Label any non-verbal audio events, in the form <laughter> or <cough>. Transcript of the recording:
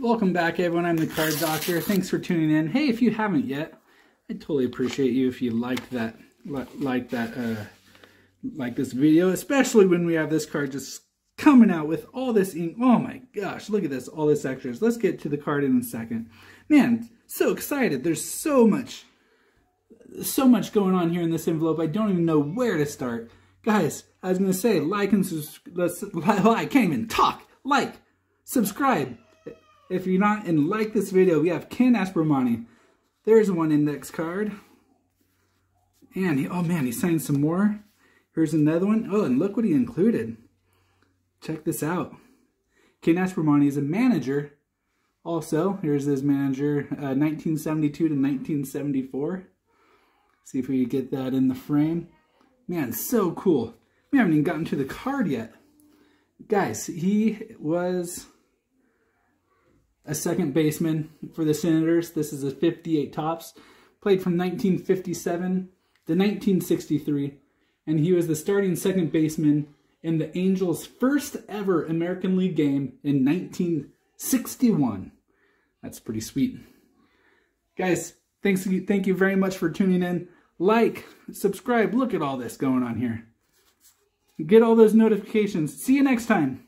Welcome back, everyone. I'm the Card Doctor. Thanks for tuning in. Hey, if you haven't yet, I totally appreciate you if you like that, like that, uh, like this video, especially when we have this card just coming out with all this ink. Oh my gosh, look at this, all this extras. Let's get to the card in a second. Man, so excited. There's so much, so much going on here in this envelope. I don't even know where to start. Guys, I was going to say, like and subscribe. <laughs> I can't even talk. Like, subscribe if you're not and like this video, we have Ken Aspromonte. There's one index card. And, he, oh man, he signed some more. Here's another one. Oh, and look what he included. Check this out. Ken Aspromonte is a manager. Also, here's his manager, uh, 1972 to 1974. See if we can get that in the frame. Man, so cool. We haven't even gotten to the card yet. Guys, he was a second baseman for the Senators. This is a 58 Topps. Played from 1957 to 1963. And he was the starting second baseman in the Angels' first ever American League game in 1961. That's pretty sweet. Guys, thanks thank you very much for tuning in. Like, subscribe. Look at all this going on here. Get all those notifications. See you next time.